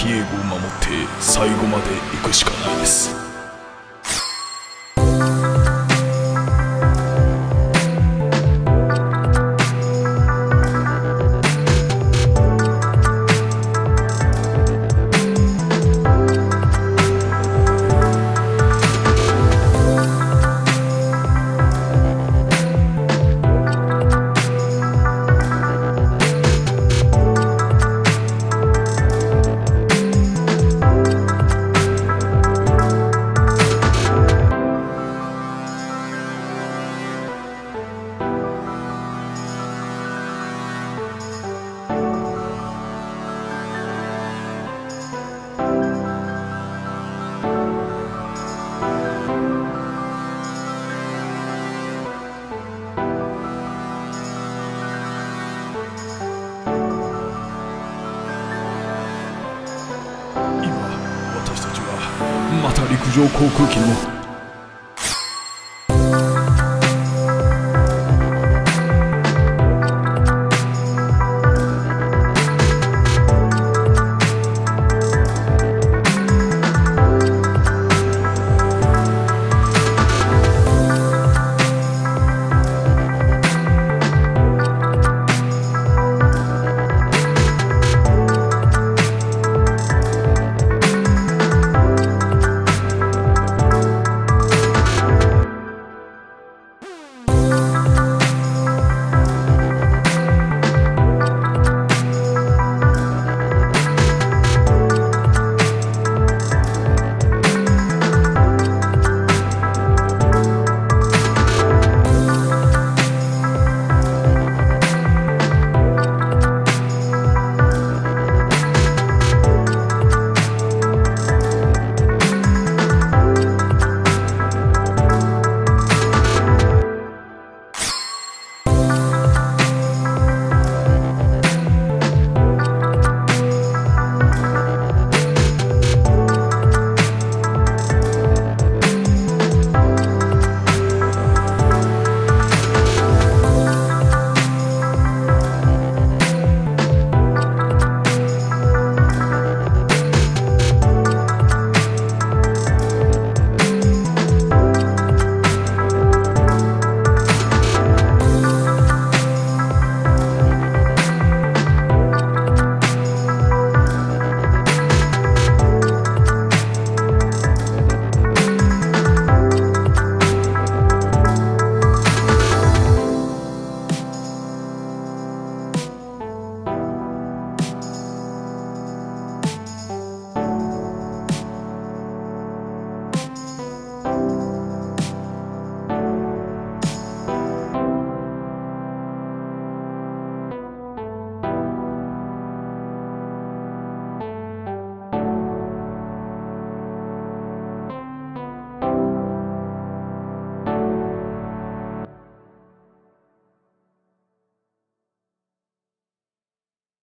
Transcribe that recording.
比叡を守って最後まで行くしかないです。陸上航空機の